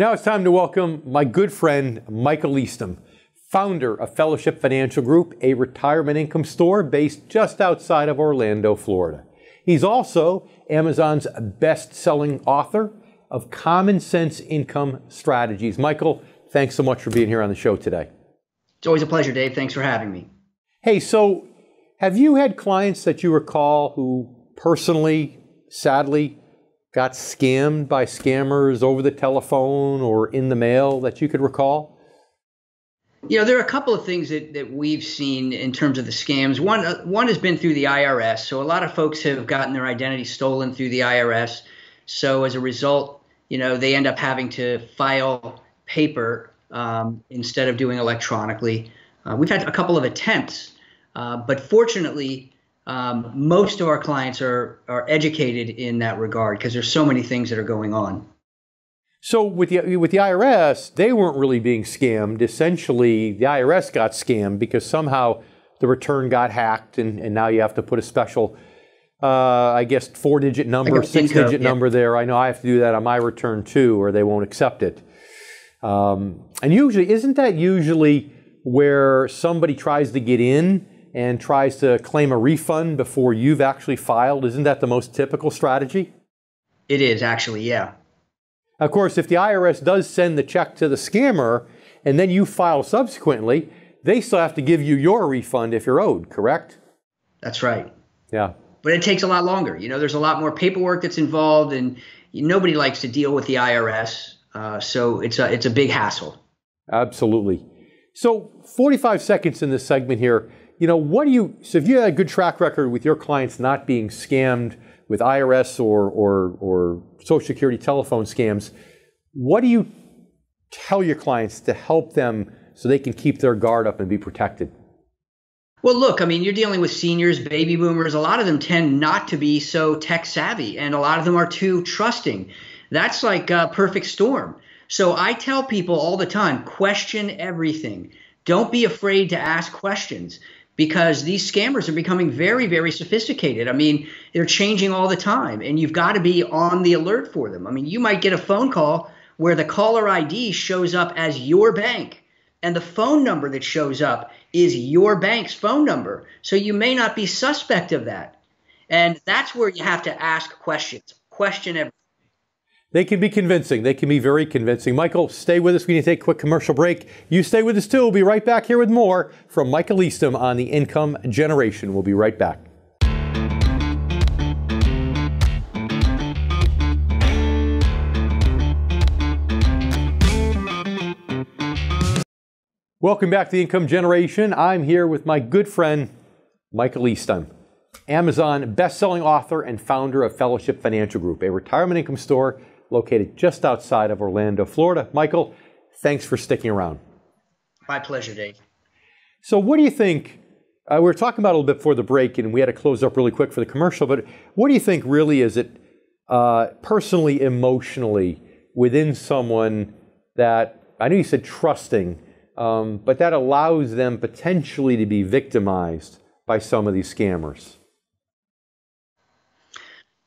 Now it's time to welcome my good friend Michael Eastham, founder of Fellowship Financial Group, a retirement income store based just outside of Orlando, Florida. He's also Amazon's best selling author of Common Sense Income Strategies. Michael, thanks so much for being here on the show today. It's always a pleasure, Dave. Thanks for having me. Hey, so have you had clients that you recall who personally, sadly, got scammed by scammers over the telephone or in the mail that you could recall? You know, there are a couple of things that, that we've seen in terms of the scams. One, uh, one has been through the IRS. So a lot of folks have gotten their identity stolen through the IRS. So as a result, you know, they end up having to file paper um, instead of doing electronically. Uh, we've had a couple of attempts, uh, but fortunately, um, most of our clients are are educated in that regard because there's so many things that are going on. So with the with the IRS, they weren't really being scammed. Essentially, the IRS got scammed because somehow the return got hacked, and, and now you have to put a special, uh, I guess, four-digit number, six-digit yeah. number there. I know I have to do that on my return too, or they won't accept it. Um, and usually, isn't that usually where somebody tries to get in and tries to claim a refund before you've actually filed? Isn't that the most typical strategy? It is actually, yeah. Of course, if the IRS does send the check to the scammer and then you file subsequently, they still have to give you your refund if you're owed, correct? That's right. Yeah. But it takes a lot longer. You know, there's a lot more paperwork that's involved, and nobody likes to deal with the IRS. Uh, so it's a, it's a big hassle. Absolutely. So 45 seconds in this segment here. You know, what do you, so if you had a good track record with your clients not being scammed with IRS or, or, or Social Security telephone scams, what do you tell your clients to help them so they can keep their guard up and be protected? Well, look, I mean, you're dealing with seniors, baby boomers. A lot of them tend not to be so tech savvy, and a lot of them are too trusting. That's like a perfect storm. So I tell people all the time question everything. Don't be afraid to ask questions because these scammers are becoming very, very sophisticated. I mean, they're changing all the time, and you've got to be on the alert for them. I mean, you might get a phone call where the caller ID shows up as your bank, and the phone number that shows up is your bank's phone number. So you may not be suspect of that. And that's where you have to ask questions. Question everything. They can be convincing. They can be very convincing. Michael, stay with us. We need to take a quick commercial break. You stay with us too. We'll be right back here with more from Michael Eastham on the income generation. We'll be right back. Welcome back to the Income Generation. I'm here with my good friend, Michael Eastham, Amazon best-selling author and founder of Fellowship Financial Group, a retirement income store located just outside of Orlando, Florida. Michael, thanks for sticking around. My pleasure, Dave. So, what do you think? Uh, we were talking about a little bit before the break, and we had to close up really quick for the commercial. But what do you think really is it uh, personally, emotionally within someone that I know you said trusting, um, but that allows them potentially to be victimized by some of these scammers?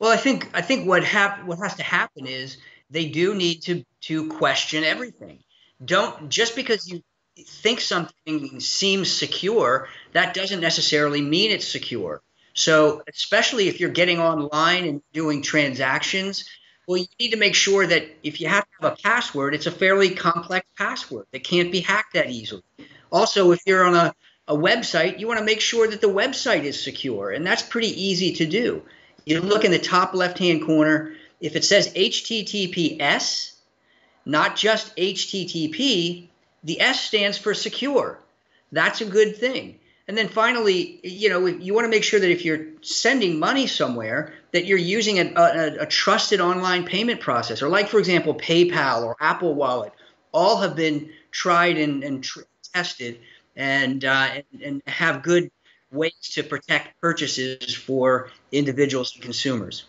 Well, I think I think what hap- what has to happen is they do need to to question everything. Don't just because you think something seems secure, that doesn't necessarily mean it's secure. So, especially if you're getting online and doing transactions, well, you need to make sure that if you have to have a password, it's a fairly complex password that can't be hacked that easily. Also, if you're on a, a website, you want to make sure that the website is secure, and that's pretty easy to do you look in the top left hand corner, if it says HTTPS, not just HTTP, the S stands for secure. That's a good thing. And then finally, you know, you want to make sure that if you're sending money somewhere, that you're using a, a, a trusted online payment processor, like, for example, PayPal or Apple Wallet. All have been tried and, and tr- tested and, uh, and, and have good ways to protect purchases for individuals and consumers.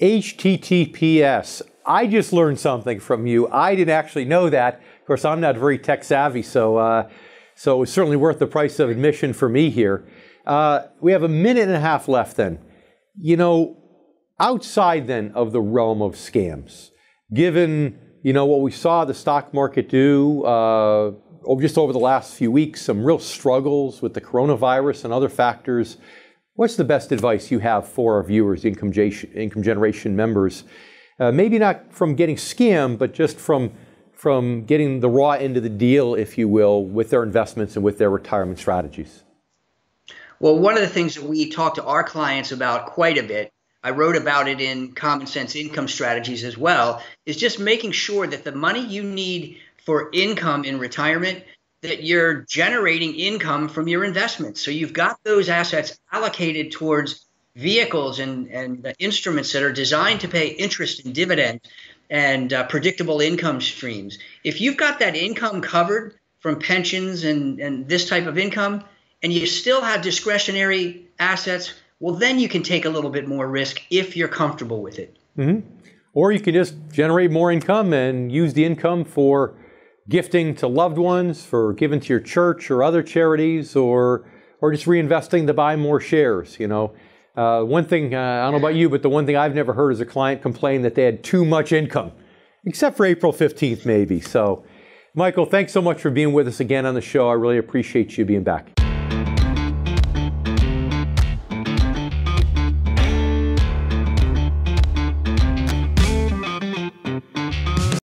HTTPS. I just learned something from you. I didn't actually know that. Of course, I'm not very tech savvy, so uh, so it was certainly worth the price of admission for me here. Uh, we have a minute and a half left. Then, you know, outside then of the realm of scams, given you know, what we saw the stock market do uh, just over the last few weeks, some real struggles with the coronavirus and other factors. What's the best advice you have for our viewers, income, income generation members? Uh, maybe not from getting scammed, but just from from getting the raw end of the deal, if you will, with their investments and with their retirement strategies? Well, one of the things that we talk to our clients about quite a bit, I wrote about it in Common Sense Income Strategies as well, is just making sure that the money you need for income in retirement that you're generating income from your investments. So you've got those assets allocated towards vehicles and, and instruments that are designed to pay interest and dividends and uh, predictable income streams. If you've got that income covered from pensions and, and this type of income, and you still have discretionary assets, well, then you can take a little bit more risk if you're comfortable with it. Mm-hmm. Or you can just generate more income and use the income for gifting to loved ones, for giving to your church or other charities, or or just reinvesting to buy more shares. You know, uh, one thing uh, I don't know about you, but the one thing I've never heard is a client complain that they had too much income, except for April fifteenth, maybe. So, Michael, thanks so much for being with us again on the show. I really appreciate you being back.